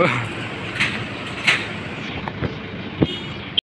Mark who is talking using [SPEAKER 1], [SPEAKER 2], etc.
[SPEAKER 1] Ugh.